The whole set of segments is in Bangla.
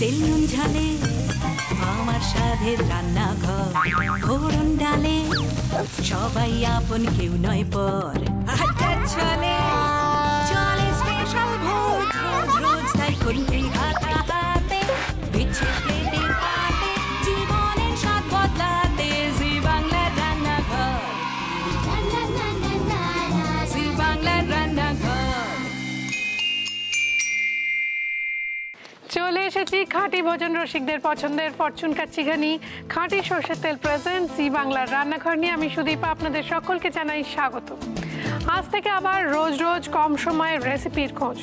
তেল নুন ঝালে আমার সাধের রান্নাঘর, ফোড়ন ডালে, সবাই আপন কেউ নয় পর। আড্ডার ছলে। চলে এসেছি খাঁটি ভোজন রসিকদের পছন্দের ফরচুন কাচ্চিঘানি খাঁটি সর্ষের তেল প্রেজেন্ট জি বাংলার রান্নাঘর নিয়ে আমি সুদীপা আপনাদের সকলকে জানাই স্বাগত। আজ থেকে আবার রোজ রোজ কম সময়ে রেসিপির খোঁজ।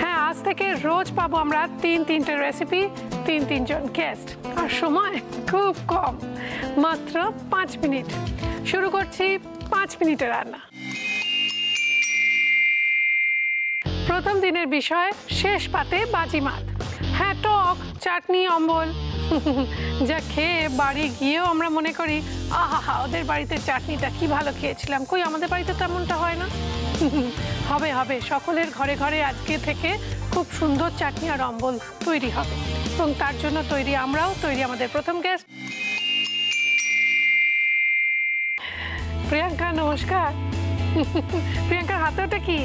হ্যাঁ আজ থেকে রোজ পাবো আমরা তিন তিনটে রেসিপি তিন তিনজন গেস্ট আর সময় খুব কম, মাত্র পাঁচ মিনিট। শুরু করছি পাঁচ মিনিটের রান্না। প্রথম দিনের বিষয়, শেষ পাতে বাজি বাজিমাত। হ্যাঁ টক, চাটনি, অম্বল। যা খেয়ে বাড়ি গিয়েও আমরা মনে করি আহা ওদের বাড়িতে চাটনিটা কি ভালো খেয়েছিলাম। কই, আমাদের বাড়িতে তেমনটা হয় না? হবে হবে, সকলের ঘরে ঘরে আজকে থেকে খুব সুন্দর চাটনি আর অম্বল তৈরি হবে। এবং তার জন্য তৈরি আমরাও তৈরি আমাদের প্রথম গেস্ট প্রিয়াঙ্কা, নমস্কার। প্রিয়াঙ্কার হাতে ওটা কি?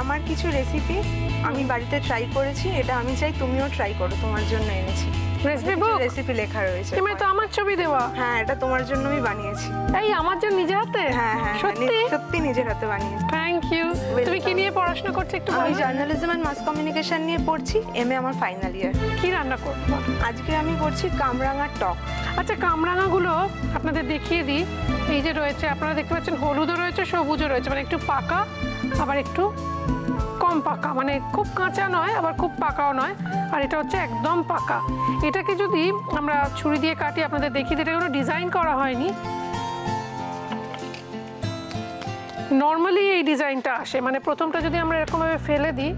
আমার কিছু রেসিপি আমি বাড়িতে ট্রাই করেছি এটা আমি চাই তুমিও ট্রাই করো তোমার জন্য এনেছি। রেসিপি বুক রেসিপি লেখা রয়েছে। তুমি তো আমার ছবি দেওয়া। হ্যাঁ এটা তোমার জন্য আমি বানিয়েছি। এই আমার জন্য নিজে হাতে? হ্যাঁ হ্যাঁ সত্যি? সত্যি সত্যি নিজের হাতে বানিয়েছি। থ্যাংক ইউ তুমি কি নিয়ে পড়াশোনা করছ একটু আমি জার্নালিজম অ্যান্ড মাস কমিউনিকেশন নিয়ে পড়ছি এম এ আমার ফাইনাল ইয়ার কি রান্না করব? আজকে আমি করছি কামরাঙার টক। আচ্ছা কামরাঙাগুলো আপনাদের দেখিয়ে দিই। এই যে রয়েছে আপনারা দেখতে পাচ্ছেন হলুদও রয়েছে সবুজও রয়েছে মানে একটু পাকা আবার একটু কম পাকা। মানে খুব কাঁচা নয়, আবার খুব পাকাও নয়। আর এটা হচ্ছে একদম পাকা। এটাকে যদি আমরা ছুরি দিয়ে কাটি, আপনাদের দিই, এটা কোনো ডিজাইন করা হয়নি। নর্মালি এই ডিজাইনটা আসে। মানে প্রথমটা যদি আমরা এরকমভাবে ফেলে দিই,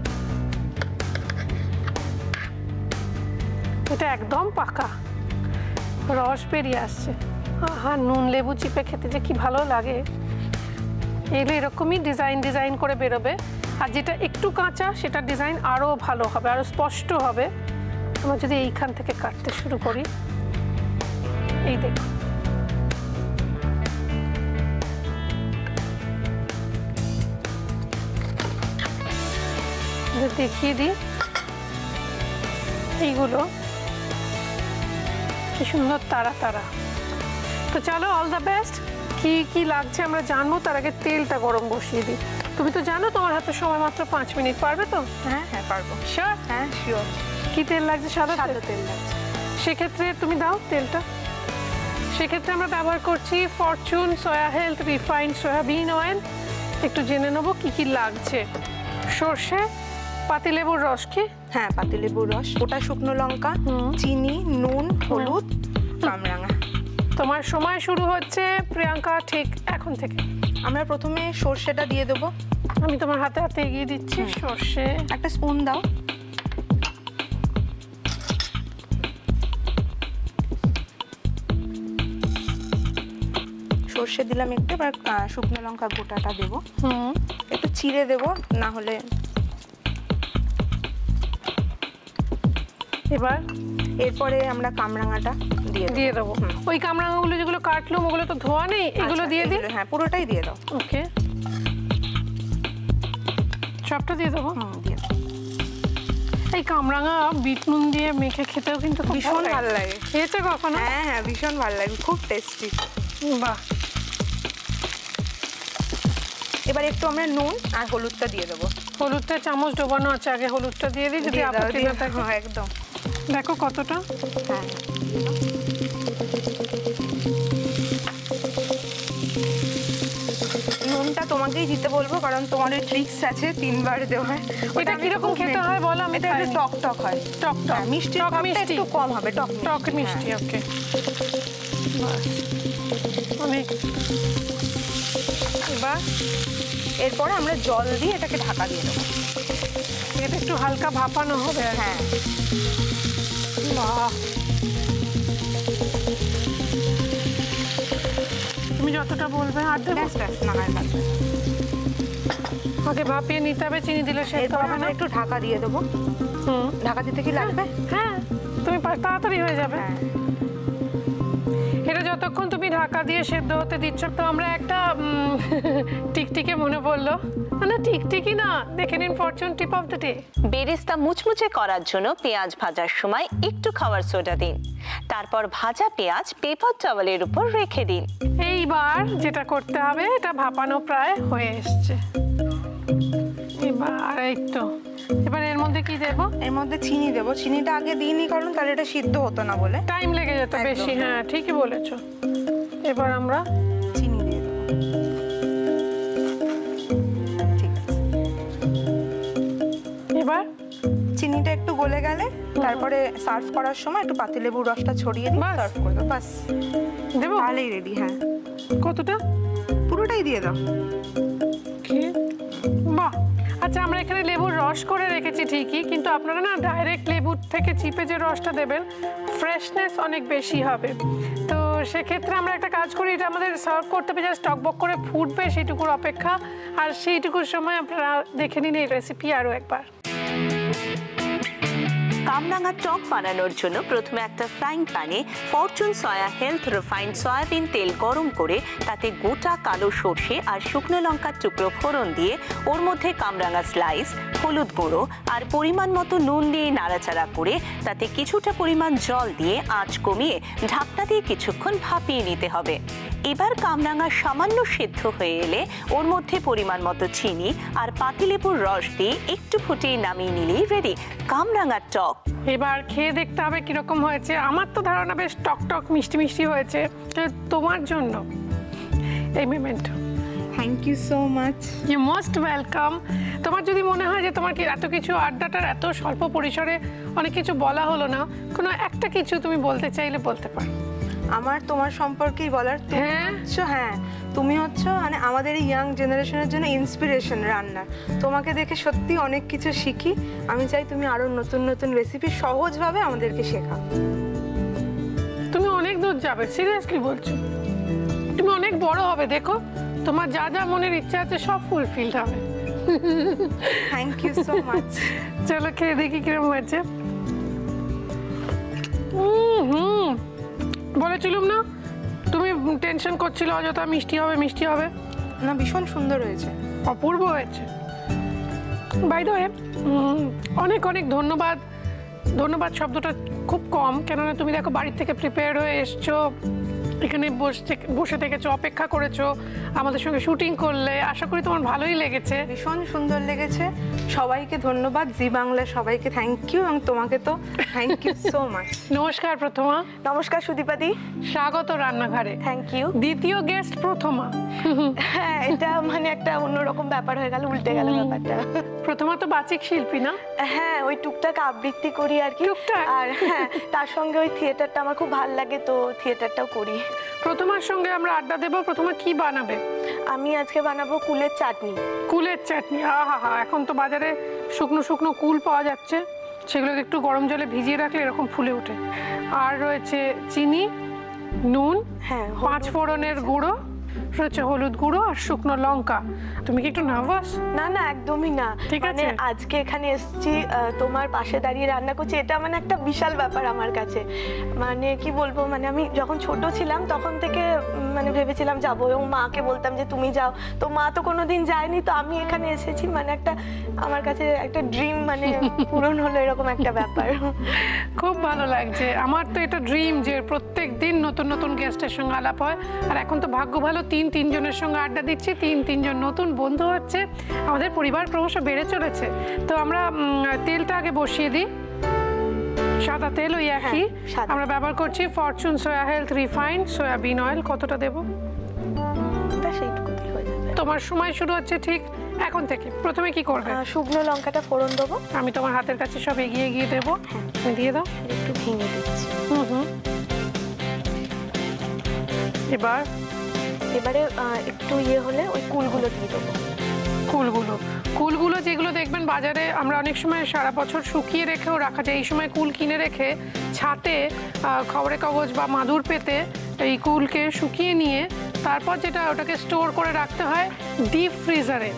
এটা একদম পাকা। রস বেরিয়ে আসছে। আহা, নুন, লেবু চিপে খেতে যে কি ভালো লাগে। এগুলো এরকমই ডিজাইন ডিজাইন করে বেরোবে। আর যেটা একটু কাঁচা সেটা ডিজাইন আরও ভালো হবে আরও স্পষ্ট হবে। আমরা যদি এইখান থেকে কাটতে শুরু করি। এই দেখুন। দেখিয়ে দিই। এইগুলো কি সুন্দর তারা তারা। তো চলো অল দ্য বেস্ট কি কি লাগছে আমরা জানব তার আগে তেলটা গরম বসিয়ে দিই। তুমি তো জানো তোমার হাতে সময় মাত্র পাঁচ মিনিট পারবে তো? হ্যাঁ হ্যাঁ পারব। শিওর হ্যাঁ শিওর কি তেল লাগছে? সাদা সাদা তেল তেল লাগছে। সেক্ষেত্রে তুমি দাও তেলটা। সেক্ষেত্রে আমরা ব্যবহার করছি Fortune soya health refined soybean oil একটু জেনে নেব কি কি লাগছে। সর্ষে পাতিলেবুর রস কি? হ্যাঁ পাতিলেবুর রস ওটা শুকনো লঙ্কা চিনি নুন হলুদ কামরাঙা। তোমার সময় শুরু হচ্ছে প্রিয়াঙ্কা ঠিক এখন থেকে। আমরা প্রথমে সর্ষেটা দিয়ে দেবো। আমি তোমার হাতে হাতে এগিয়ে দিচ্ছি সর্ষে। একটা স্পুন দাও। সর্ষে দিলাম একটু এবার শুকনো লঙ্কা গোটাটা দেবো। হুম। একটু চিড়ে দেবো না হলে এবার এরপরে আমরা কামরাঙাটা দিয়ে দিয়ে দেবো। ওই কামরাঙাগুলো যেগুলো কাটলুম ওগুলো তো ধোয়া নেই? এগুলো আচ্ছা, দিয়ে দিই? হ্যাঁ পুরোটাই দিয়ে দাও। ওকে। সবটা দিয়ে দেবো? দিয়ে এই কামরাঙা বিট নুন দিয়ে মেখে খেতেও কিন্তু ভীষণ ভালো লাগে। খেয়েছে কখনো? হ্যাঁ হ্যাঁ ভীষণ ভালো লাগে খুব টেস্টি বাহ। এবার একটু আমরা নুন আর হলুদটা দিয়ে দেবো। হলুদটা চামচ ডোবানো আছে আগে হলুদটা দিয়ে দিই যদি আপত্তি না থাকে। একদম। দেখো কতটা। হ্যাঁ। নুনটা তোমাকেই দিতে বলব কারণ তোমার ট্রিক্স আছে তিনবার দেওয়ার। ওটা আমি কীরকম খেতে হয় বলো? আমি এটা একটু টক টক হয়। টক টক। হ্যাঁ, মিষ্টির টক মিষ্টি। একটু কম হবে টক টক হ্যাঁ। মিষ্টি ওকে। অনেক। এবার? এরপরে আমরা জল দিয়ে এটাকে ঢাকা দিয়ে দেবো। এটা একটু হালকা ভাপানো হবে হ্যাঁ। বাহ তুমি যতটা বলবে আর দেবো। ব্যাস ব্যাস না লাগবে আগে ভাপিয়ে নিতে হবে চিনি দিলে সেদ্ধ এরপর হবে না। আমরা একটু ঢাকা দিয়ে দেবো। হুম। ঢাকা দিতে কি লাগবে? হ্যাঁ তুমি পা- তাড়াতাড়ি হয়ে যাবে। হ্যাঁ। এটা যতক্ষণ তুমি ঢাকা দিয়ে সেদ্ধ হতে দিচ্ছ তো আমরা একটা উম, টিকটিকে মনে পড়ল। না, না টিকটিকি না। দেখে নিন Fortune tip of the day বেরেস্তা মুচমুচে করার জন্য পেঁয়াজ ভাজার সময় একটু খাবার সোডা দিন। তারপর ভাজা পেঁয়াজ পেপার টাওয়ালের উপর রেখে দিন। এইবার যেটা করতে হবে এটা ভাপানো প্রায় হয়ে এসছে। এবার এই তো এবার এর মধ্যে কি দেব? এর মধ্যে চিনি দেবো। চিনিটা আগে দিইনি কারণ তাহলে এটা সিদ্ধ হতো না বলে। টাইম লেগে যেত বেশি হ্যাঁ ঠিকই বলেছ। এবার আমরা চিনি দিয়ে দেবো। এবার চিনিটা একটু গলে গেলে তারপরে সার্ভ করার সময় একটু পাতিলেবুর রসটা ছড়িয়ে বাস। সার্ভ করে দাও বাস। দেবো? ভালোই রেডি হ্যাঁ। কতটা? পুরোটাই দিয়ে দাও। বাহ! আচ্ছা আমরা এখানে লেবুর রস করে রেখেছি ঠিকই কিন্তু আপনারা না ডাইরেক্ট লেবুর থেকে চিপে যে রসটা দেবেন ফ্রেশনেস অনেক বেশি হবে। তো সেক্ষেত্রে আমরা একটা কাজ করি এটা আমাদের সার্ভ করতে হবে জাস্ট টকবক করে ফুটবে সেইটুকুর অপেক্ষা আর সেইটুকুর সময় আপনারা দেখে নিন এই রেসিপি আরও একবার। কামরাঙা টক বানানোর জন্য প্রথমে একটা ফ্রাইং প্যানে Fortune soya health refined soybean তেল গরম করে তাতে গোটা কালো সর্ষে আর শুকনো লঙ্কার টুকরো ফোড়ন দিয়ে ওর মধ্যে কামরাঙা স্লাইস, হলুদ গুঁড়ো আর পরিমাণ মতো নুন দিয়ে নাড়াচাড়া করে তাতে কিছুটা পরিমাণ জল দিয়ে আঁচ কমিয়ে ঢাকনা দিয়ে কিছুক্ষণ ভাপিয়ে নিতে হবে। এবার কামরাঙা সামান্য সেদ্ধ হয়ে এলে ওর মধ্যে পরিমাণ মতো চিনি আর পাতিলেবুর রস দিয়ে একটু ফুটিয়ে নামিয়ে নিলেই রেডি কামরাঙার টক। এবার খেয়ে দেখতে হবে কীরকম হয়েছে। আমার তো ধারণা বেশ টক টক মিষ্টি মিষ্টি হয়েছে। তোমার জন্য এই মেমেন্ট thank you so much you most welcome তোমার যদি মনে হয় যে তোমার কি এত কিছু আড্ডাটার এত স্বল্প পরিসরে অনেক কিছু বলা হলো না কোনো একটা কিছু তুমি বলতে চাইলে বলতে পারো। আমার তোমার সম্পর্কেই বলার হ্যাঁ? হ্যাঁ। তুমি হচ্ছ মানে আমাদের এই ইয়াং জেনারেশনের জন্য ইন্সপিরেশন রান্নার। তোমাকে দেখে সত্যি অনেক কিছু শিখি। আমি চাই তুমি আরও নতুন নতুন রেসিপি সহজভাবে আমাদেরকে শেখাও। তুমি অনেক দূর যাবে সিরিয়াসলি বলছো। তুমি অনেক বড় হবে দেখো। তোমার যা যা মনের ইচ্ছা আছে সব ফুলফিল হবে। থ্যাংক ইউ সো মাচ চলো খেয়ে দেখি কিরম হয়েছে। হুম। বলেছিলুম না? তুমি টেনশন করছিল অযথা মিষ্টি হবে মিষ্টি হবে। না ভীষণ সুন্দর হয়েছে। অপূর্ব হয়েছে। বাই দ্য অনেক অনেক ধন্যবাদ। ধন্যবাদ শব্দটা খুব কম কেননা তুমি দেখো বাড়ির থেকে প্রিপেয়ার হয়ে এসছো। এখানে বসে বসে থেকেছো অপেক্ষা করেছ আমাদের সঙ্গে শুটিং করলে আশা করি তোমার ভালোই লেগেছে। ভীষণ সুন্দর লেগেছে। সবাইকে ধন্যবাদ জি বাংলা সবাইকে থ্যাংক ইউ এবং তোমাকে তো থ্যাংক ইউ সো মাচ নমস্কার প্রথমা। নমস্কার সুদীপাদি। স্বাগত রান্নাঘরে। থ্যাংক ইউ দ্বিতীয় গেস্ট প্রথমা। হ্যাঁ এটা মানে একটা অন্যরকম ব্যাপার হয়ে গেল উল্টে গেল ব্যাপারটা। প্রথমা তো বাচিক শিল্পী না? হ্যাঁ ওই টুকটাক আবৃত্তি করি আর কি। টুকটাক? আর হ্যাঁ তার সঙ্গে ওই থিয়েটারটা আমার খুব ভালো লাগে তো থিয়েটারটাও করি। প্রথমার সঙ্গে আমরা আড্ডা দেবো প্রথমে কি বানাবে? আমি আজকে বানাবো কুলের চাটনি। কুলের চাটনি আহা হা এখন তো বাজারে শুকনো শুকনো কুল পাওয়া যাচ্ছে। সেগুলোকে একটু গরম জলে ভিজিয়ে রাখলে এরকম ফুলে ওঠে। আর রয়েছে চিনি নুন হ্যাঁ পাঁচ ফোড়নের গুঁড়ো রয়েছে হলুদ গুঁড়ো আর শুকনো লঙ্কা। তুমি কি একটু নার্ভাস না না একদমই না। ঠিক মানে আছে। আজকে এখানে এসেছি তোমার পাশে দাঁড়িয়ে রান্না করছি। এটা মানে একটা বিশাল ব্যাপার আমার কাছে। মানে কি বলব মানে আমি যখন ছোট ছিলাম তখন থেকে মানে ভেবেছিলাম যাব এবং মাকে বলতাম যে তুমি যাও। তো মা তো কোনোদিন যায়নি তো আমি এখানে এসেছি। মানে একটা আমার কাছে একটা ড্রিম মানে পূরণ হলো এরকম একটা ব্যাপার। খুব ভালো লাগছে। আমার তো এটা ড্রিম যে প্রত্যেক দিন নতুন নতুন গেস্টের সঙ্গে আলাপ হয়। আর এখন তো ভাগ্য ভালো তিন তিনজনের সঙ্গে আড্ডা দিচ্ছি তিন তিনজন নতুন বন্ধু হচ্ছে আমাদের পরিবার ক্রমশ বেড়ে চলেছে। তো আমরা তেলটা আগে বসিয়ে দিই। সাদা তেল ওই একই। আমরা ব্যবহার করছি Fortune soya health refined soyabean oil কতটা দেব? হয়ে তোমার সময় শুরু হচ্ছে ঠিক এখন থেকে। প্রথমে কি করবে? শুকনো লঙ্কাটা ফোড়ন দেবো। আমি তোমার হাতের কাছে সব এগিয়ে গিয়ে দেবো। তুমি দিয়ে দাও। একটু ভেঙে দিচ্ছি। হুম হুম। এবার এবারে একটু ইয়ে হলে ওই কুলগুলো দিয়ে দেবো। কুলগুলো। কুলগুলো যেগুলো দেখবেন বাজারে আমরা অনেক সময় সারা বছর শুকিয়ে রেখেও রাখা যায়। এই সময় কুল কিনে রেখে ছাতে খবরের কাগজ বা মাদুর পেতে এই কুলকে শুকিয়ে নিয়ে তারপর যেটা ওটাকে স্টোর করে রাখতে হয় ডিপ ফ্রিজারে।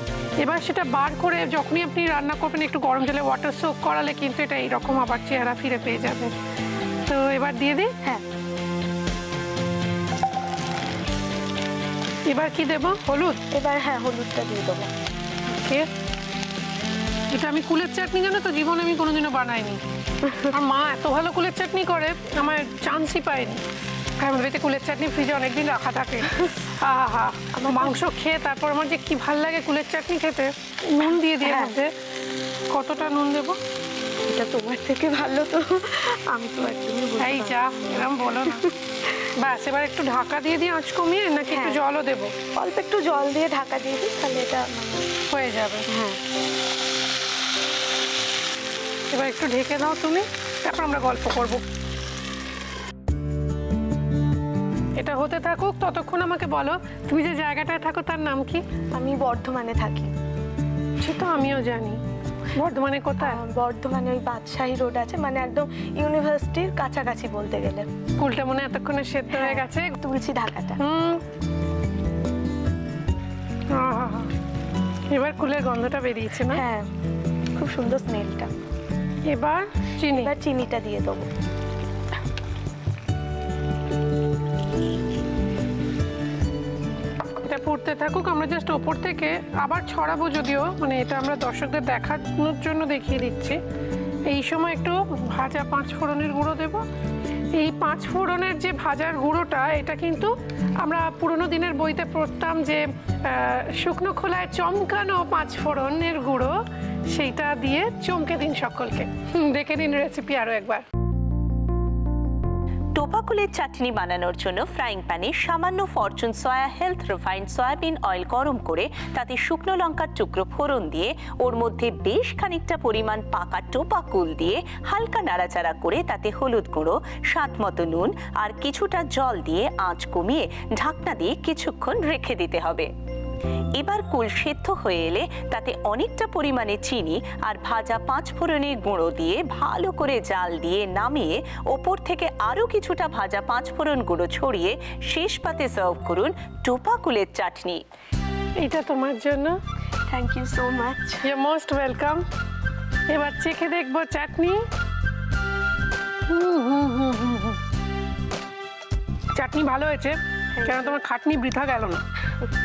এবার সেটা বার করে যখনই আপনি রান্না করবেন একটু গরম জলে ওয়াটার সোক করালে কিন্তু এটা এইরকম আবার চেহারা ফিরে পেয়ে যাবে। তো এবার দিয়ে দিই? হ্যাঁ। এবার কি দেবো? হলুদ? এবার হ্যাঁ হলুদটা দিয়ে দেবো। ওকে এটা আমি কুলের চাটনি জানো তো? জীবনে আমি কোনোদিনও বানাইনি। আর মা এত ভালো কুলের চাটনি করে আমার চান্সই পাইনি আমার বাড়িতে কুলের চাটনি ফ্রিজে অনেকদিন রাখা থাকে। আহা হা আমার মাংস খেয়ে তারপর আমার যে কি ভালো লাগে কুলের চাটনি খেতে নুন দিয়ে দিয়ে হ্যাঁ। মধ্যে। কতটা নুন দেবো? এটা তোমার থেকে ভালো তো। আমি তো একদমই এই যা এরকম বলো না। ব্যাস এবার একটু ঢাকা দিয়ে দিই আঁচ কমিয়ে নাকি একটু হ্যাঁ। জলও দেবো? অল্প একটু জল দিয়ে ঢাকা দিয়ে দিই তাহলে এটা হয়ে যাবে। হ্যাঁ। এবার একটু ঢেকে দাও তুমি তারপর আমরা গল্প করব। এটা হতে থাকুক ততক্ষণ আমাকে বলো তুমি যে জায়গাটায় থাকো তার নাম কি? আমি বর্ধমানে থাকি। সে তো আমিও জানি। বর্ধমানে কোথায়? বর্ধমানে ওই বাদশাহী রোড আছে মানে একদম ইউনিভার্সিটির কাছাকাছি বলতে গেলে। স্কুলটা মনে এতক্ষণে সেদ্ধ হয়ে হ্যাঁ। গেছে। তুলছি ঢাকাটা। এবার কুলের গন্ধটা বেরিয়েছে না? হ্যাঁ খুব সুন্দর স্মেলটা। এবার চিনি। এবার চিনিটা দিয়ে দেবো। এটা পড়তে থাকুক, আমরা জাস্ট ওপর থেকে আবার ছড়াবো যদিও মানে এটা আমরা দর্শকদের দেখানোর জন্য দেখিয়ে দিচ্ছি। এই সময় একটু ভাজা পাঁচ ফোড়নের গুঁড়ো দেব। এই পাঁচ ফোড়নের যে ভাজার গুঁড়োটা, এটা কিন্তু আমরা পুরোনো দিনের বইতে পড়তাম যে শুকনো খোলায় চমকানো পাঁচ ফোড়নের গুঁড়ো, সেইটা দিয়ে চমকে দিন সকলকে। দেখে নিন রেসিপি আরও একবার। টোপাকুলের চাটনি বানানোর জন্য ফ্রাইং প্যানে সামান্য Fortune soya health refined soybean oil গরম করে তাতে শুকনো লঙ্কার টুকরো ফোড়ন দিয়ে, ওর মধ্যে বেশ খানিকটা পরিমাণ পাকা টোপা কুল দিয়ে হালকা নাড়াচাড়া করে তাতে হলুদ গুঁড়ো, স্বাদ মতো নুন আর কিছুটা জল দিয়ে আঁচ কমিয়ে ঢাকনা দিয়ে কিছুক্ষণ রেখে দিতে হবে। এবার কুল সেদ্ধ হয়ে এলে তাতে অনেকটা পরিমাণে চিনি আর ভাজা পাঁচ ফোড়নের গুঁড়ো দিয়ে ভালো করে জাল দিয়ে নামিয়ে ওপর থেকে আরও কিছুটা ভাজা পাঁচ ফোড়ন গুঁড়ো ছড়িয়ে শেষ পাতে সার্ভ করুন টোপা কুলের চাটনি। এটা তোমার জন্য। Thank you so much you most welcome এবার চেখে দেখব চাটনি। হুম, হুম, হুম, হুম, হুম। চাটনি ভালো হয়েছে। কেন তোমার খাটনি বৃথা গেল না?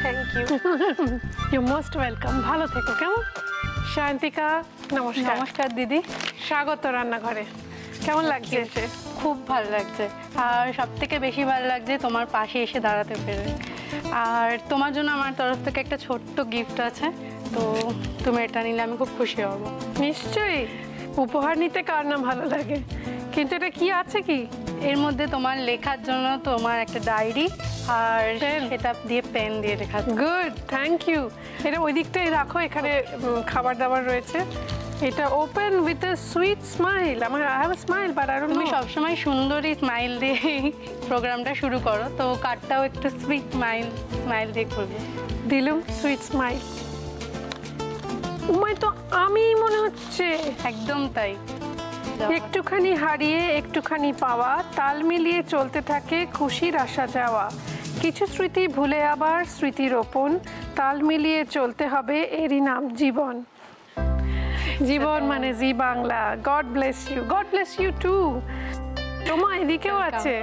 Thank you you most welcome ভালো থেকো কেমন? শান্তিকা নমস্কার। নমস্কার দিদি। স্বাগত রান্নাঘরে। কেমন লাগছে? খুব ভালো লাগছে। আর সব থেকে বেশি ভালো লাগছে তোমার পাশে এসে দাঁড়াতে পেরে। আর তোমার জন্য আমার তরফ থেকে একটা ছোট্ট গিফট আছে। তো তুমি এটা নিলে আমি খুব খুশি হব। নিশ্চয়ই। উপহার নিতে কার না ভালো লাগে? কিন্তু এটা কি আছে কি? এর মধ্যে তোমার লেখার জন্য তোমার একটা ডায়েরি আর? সেটা দিয়ে পেন দিয়ে লেখা। গুড থ্যাংক ইউ এটা ওই দিকটাই রাখো এখানে খাবার দাবার রয়েছে। এটা open with a sweet smile আমার আই হ্যাভ স্মাইল বাট আর তুমি সবসময় সুন্দরী স্মাইল দিয়ে প্রোগ্রামটা শুরু করো তো কার্ডটাও একটু সুইট স্মাইল স্মাইল দিয়ে করবে। দিলুম সুইট স্মাইল উমায় তো আমি মনে হচ্ছে। একদম তাই। একটুখানি হারিয়ে একটুখানি পাওয়া তাল মিলিয়ে চলতে থাকে খুশির আসা যাওয়া। কিছু স্মৃতি ভুলে আবার স্মৃতি রোপণ তাল মিলিয়ে চলতে হবে এরই নাম জীবন। জীবন মানে Zee Bangla. God bless you God bless you too তোমা এদিকেও আছে।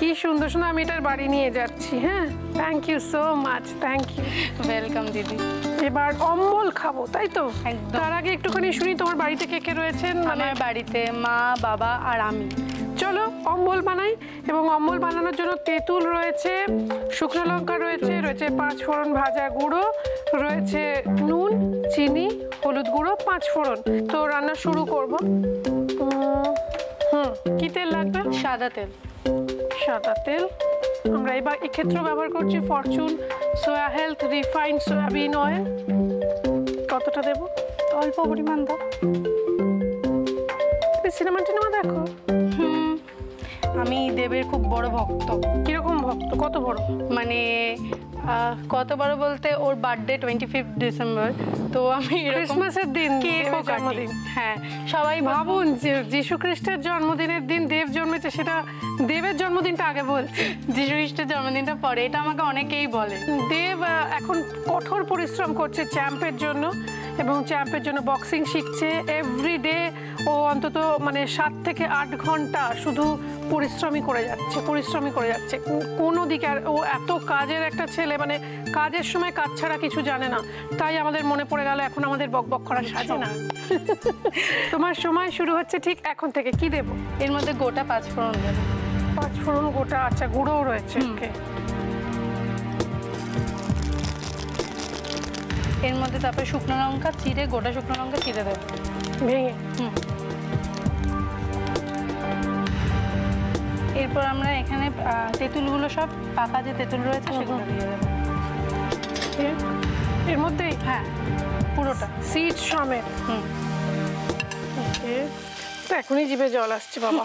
কি সুন্দর সুন্দর আমি এটার বাড়ি নিয়ে যাচ্ছি হ্যাঁ? Thank you so much thank you welcome দিদি। এবার অম্বল খাব তাই তো? তার আগে একটুখানি শুনি তোমার বাড়িতে কে কে রয়েছেন? মানে আমার বাড়িতে মা বাবা আর আমি। চলো অম্বল বানাই। এবং অম্বল বানানোর জন্য তেঁতুল রয়েছে শুকনো লঙ্কা রয়েছে রয়েছে পাঁচ ফোড়ন ভাজা গুঁড়ো রয়েছে নুন চিনি হলুদ গুঁড়ো পাঁচ ফোড়ন। তো রান্না শুরু করব। হুম কি তেল লাগবে? সাদা তেল। সাদা তেল। আমরা এবার এক্ষেত্রেও ব্যবহার করছি Fortune soya health refined soyabean oil কতটা দেবো? অল্প পরিমাণ দাও। সিনেমা টিনেমা দেখো। আমি দেবের খুব বড় ভক্ত। কীরকম ভক্ত? কত বড়? মানে কত বড় বলতে ওর বার্থডে টোয়েন্টি ফিফথ ডিসেম্বর তো আমি ক্রিসমাসের দিন কেকও জন্মদিন। হ্যাঁ সবাই ভাবুন যে যীশু খ্রিস্টের জন্মদিনের দিন দেব জন্মেছে সেটা দেবের জন্মদিনটা আগে বলছে। যিশু খ্রিস্টের জন্মদিনটা পরে এটা আমাকে অনেকেই বলে। দেব এখন কঠোর পরিশ্রম করছে চ্যাম্পের জন্য এবং চ্যাম্পের জন্য বক্সিং শিখছে। এভরিডে ও অন্তত মানে সাত থেকে আট ঘণ্টা শুধু পরিশ্রমই করে যাচ্ছে পরিশ্রমই করে যাচ্ছে। কোনো দিকে আর ও এত কাজের একটা ছেলে মানে কাজের সময় কাজ ছাড়া কিছু জানে না। তাই আমাদের মনে পড়ে গেল এখন আমাদের বক বক করা সাজে না। তোমার সময় শুরু হচ্ছে ঠিক এখন থেকে কি দেবো? এর মধ্যে গোটা পাঁচ ফোড়ন দেবো। পাঁচ ফোড়ন গোটা আচ্ছা গুঁড়োও রয়েছে ওকে। এর মধ্যে তারপরে শুকনো লঙ্কা চিড়ে গোটা শুকনো লঙ্কা চিড়ে দেবো। ভেঙে। হুম। এরপর আমরা এখানে তেঁতুলগুলো সব পাকা যে তেঁতুল রয়েছে সেগুলো দিয়ে দেবো। এর- মধ্যেই হ্যাঁ পুরোটা। সিড সমেত। হুম। তো এখনই জিভে জল আসছে বাবা।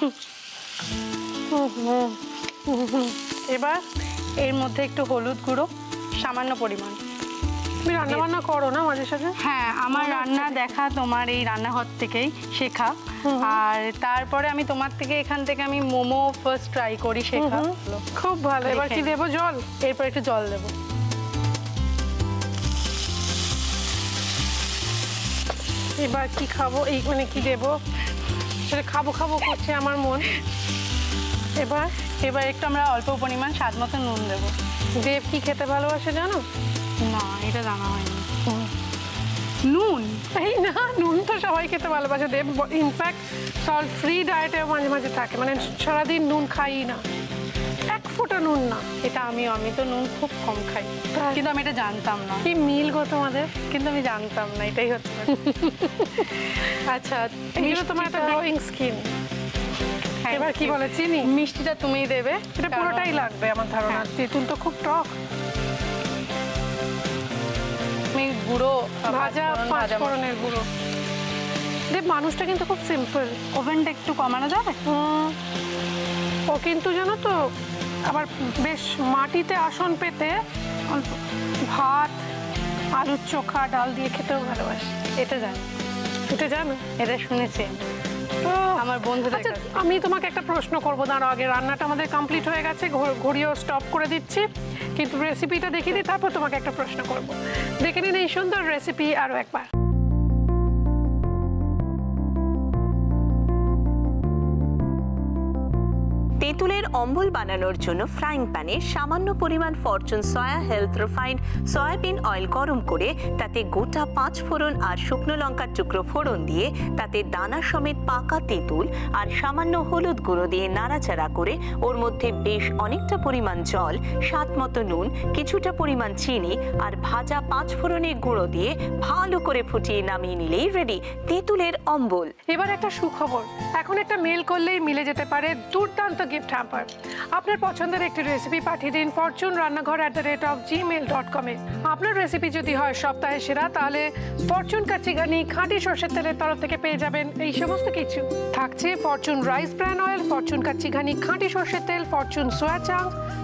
এবার এর মধ্যে একটু হলুদ গুঁড়ো সামান্য পরিমাণ। তুমি রান্না বান্না করো না মাঝে সাঝে? হ্যাঁ আমার রান্না দেখা তোমার এই রান্নাঘর থেকেই শেখা। আর তারপরে আমি তোমার থেকে এখান থেকে আমি মোমো ফার্স্ট ট্রাই করি শেখা খুব ভালো। এবার কি দেবো জল? এরপর একটু জল দেবো। এবার কি খাব? এই মানে কি দেবো? সেটা খাব খাব করছে আমার মন। এবার? এবার একটু আমরা অল্প পরিমাণ স্বাদ মতো নুন দেবো। দেব কি খেতে ভালোবাসে জানো? না এটা জানা হয়নি। নুন। এই না নুন তো সবাই খেতে ভালোবাসে দেব ইনফ্যাক্ট সল্ট ফ্রি ডায়েটেও মাঝে মাঝে থাকে। মানে সারাদিন নুন খাই না। এক ফোঁটা নুন না। এটা আমি আমি তো নুন খুব কম খাই। কিন্তু আমি এটা জানতাম না। কি মিল গো তোমাদের? কিন্তু আমি জানতাম না এটাই হচ্ছে আচ্ছা জন্য তোমার একটা গ্লোয়িং স্কিন এবার কি বলে চিনি? মিষ্টিটা তুমিই দেবে। এটা পুরোটাই লাগবে আমার ধারণা। হ্যাঁ। তেঁতুল তো খুব টক। তুমি গুঁড়ো ভাজা পাঁচফোড়নের গুঁড়ো। দেব মানুষটা কিন্তু খুব সিম্পল ওভেনটা একটু কমানো যাবে? ও কিন্তু জানো তো আবার বেশ মাটিতে আসন পেতে ভাত আলুর চোখা ডাল দিয়ে খেতেও ভালোবাসে। এটা জানি। এটা জানো? এটা শুনেছি আমার বন্ধুদের আচ্ছা আমি তোমাকে একটা প্রশ্ন করব। দাঁড়ো আগে রান্নাটা আমাদের কমপ্লিট হয়ে গেছে ঘুরিয়েও ঘড়িও স্টপ করে দিচ্ছি। কিন্তু রেসিপিটা দেখিয়ে দিই তারপর তোমাকে একটা প্রশ্ন করব। দেখে নিন এই সুন্দর রেসিপি আরও একবার। তেঁতুলের অম্বল বানানোর জন্য ফ্রাইং প্যানে সামান্য পরিমাণ Fortune soya health refined soybean oil গরম করে তাতে গোটা পাঁচ ফোড়ন আর শুকনো লঙ্কার টুকরো ফোড়ন দিয়ে তাতে দানা সমেত পাকা তেঁতুল আর সামান্য হলুদ গুঁড়ো দিয়ে নাড়াচাড়া করে ওর মধ্যে বেশ অনেকটা পরিমাণ জল, স্বাদ মতো নুন, কিছুটা পরিমাণ চিনি আর ভাজা পাঁচ ফোড়নের গুঁড়ো দিয়ে ভালো করে ফুটিয়ে নামিয়ে নিলেই রেডি তেঁতুলের অম্বল। এবার একটা সুখবর, এখন একটা মেল করলেই মিলে যেতে পারে দুর্দান্ত গিফট হ্যাম্পার আপনার পছন্দের একটি রেসিপি পাঠিয়ে দিন Fortune Rannaghar at the rate of Gmail dot কমে আপনার রেসিপি যদি হয় সপ্তাহে সেরা, তাহলে ফরচুন কাচিগানি, খাঁটি সর্ষের তেলের তরফ থেকে পেয়ে যাবেন এই সমস্ত কিছু। থাকছে Fortune rice bran oil Fortune Kachi Ghani, খাঁটি সর্ষের তেল Fortune soya chunk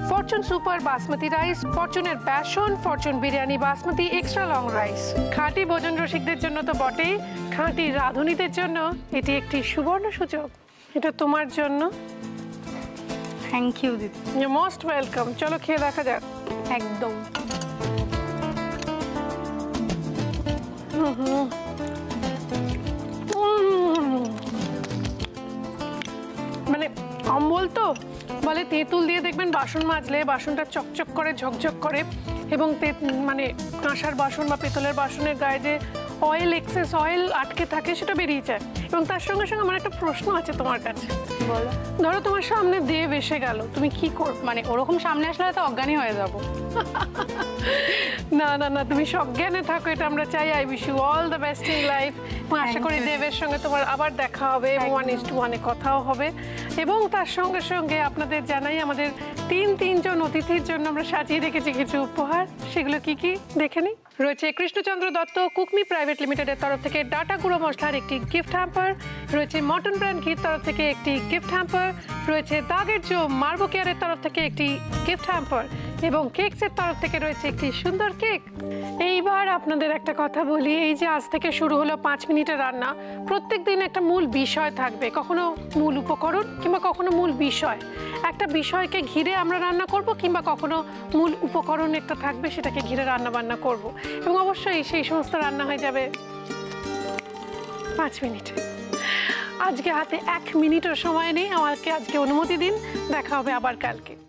Fortune super basmati rice ফরচুনের বেসন Fortune biryani, basmati extra long rice খাঁটি ভোজন রসিকদের জন্য তো বটেই, খাঁটি রাঁধুনিদের জন্য এটি একটি সুবর্ণ সুযোগ। এটা তোমার জন্য। থ্যাংক ইউ দিদি ইউ মোস্ট ওয়েলকাম চলো খেয়ে দেখা যাক একদম। মানে অম্বল তো? বলে তেঁতুল দিয়ে দেখবেন বাসন মাজলে বাসনটা চকচক করে ঝকঝক করে এবং মানে কাঁসার বাসন বা পেতলের বাসনের গায়ে যে অয়েল এক্সেস অয়েল আটকে থাকে সেটা বেরিয়ে যায়। এবং তার সঙ্গে সঙ্গে আমার একটা প্রশ্ন আছে তোমার কাছে। বলো। ধরো তোমার সামনে দেব এসে গেল তুমি কি কর মানে ওরকম সামনে আসলে হয়তো অজ্ঞানী হয়ে যাব। না না না তুমি সব সজ্ঞানে থাকো এটা আমরা চাই I wish you all the best in life এবং আশা করি দেবের সঙ্গে তোমার আবার দেখা হবে ওয়ান ইস টু ওয়ানে কথাও হবে। এবং তার সঙ্গে সঙ্গে আপনাদের জানাই আমাদের তিন তিনজন অতিথির জন্য আমরা সাজিয়ে রেখেছি কিছু উপহার। সেগুলো কি কি? দেখে নিই। রয়েছে কৃষ্ণচন্দ্র দত্ত কুকমি প্রাইভেট লিমিটেডের তরফ থেকে ডাটা গুঁড়ো মশলার একটি গিফট হ্যাম্পার হ্যাম্পার রয়েছে মটন ব্র্যান্ড ঘির তরফ থেকে একটি গিফট হ্যাম্পার রয়েছে দাগের জো মার্বো কেয়ারের তরফ থেকে একটি গিফট হ্যাম্পার এবং কেকসের তরফ থেকে রয়েছে একটি সুন্দর কেক এইবার আপনাদের একটা কথা বলি, এই যে আজ থেকে শুরু হলো পাঁচ মিনিটের রান্না প্রত্যেক দিন একটা মূল বিষয় থাকবে, কখনো মূল উপকরণ কিংবা কখনো মূল বিষয়। একটা বিষয়কে ঘিরে আমরা রান্না করব কিংবা কখনো মূল উপকরণ একটা থাকবে, সেটাকে ঘিরে রান্না বান্না করব। এবং অবশ্যই সেই সমস্ত রান্না হয়ে যাবে। পাঁচ মিনিট। আজকে হাতে এক মিনিটও সময় নেই আমাকে আজকে অনুমতি দিন, দেখা হবে আবার কালকে।